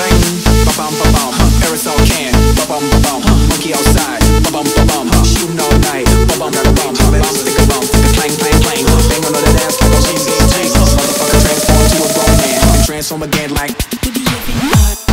rain. Ba bum ba bum. huh. Aerosol can. Ba bum ba bum. huh. Monkey outside. Ba bum ba bum. huh. Shooting all night. Ba bum ba bum. Bum stick a bum. Clang clang clang. Huh. Bang on that ass like Cheesy tank. Motherfucker transform to a grown man. And transform again like.